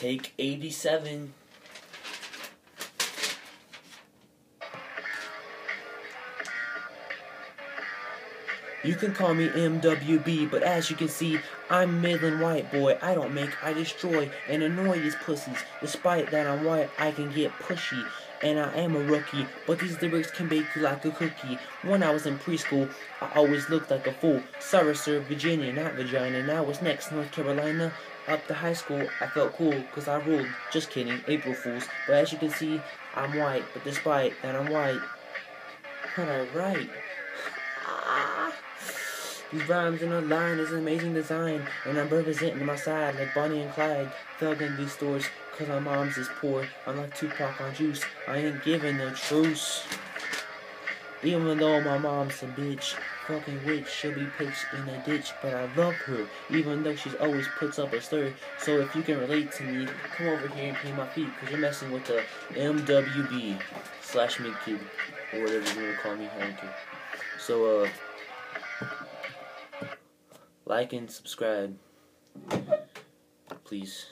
Take 87. You can call me MWB, but as you can see, I'm Midland White Boy. I don't make, I destroy and annoy these pussies. Despite that I'm white, I can get pushy. And I am a rookie, but these lyrics can bake you like a cookie. When I was in preschool, I always looked like a fool. Sorry, sir, Virginia, not vagina. Now what's next, North Carolina? Up to high school, I felt cool, cause I ruled. Just kidding, April Fools. But as you can see, I'm white, but despite that I'm white, what I write. These rhymes in a line is an amazing design, and I'm representing my side like Bonnie and Clyde. Thugging these stores, cause my mom's is poor. I'm like Tupac on juice, I ain't giving no truce. Even though my mom's a bitch, fucking witch, she'll be pitched in a ditch, but I love her, even though she's always puts up a stir. So if you can relate to me, come over here and pay my feet, cause you're messing with the MWB slash midkid, or whatever you wanna call me, I don't. So, uh, like and subscribe, please.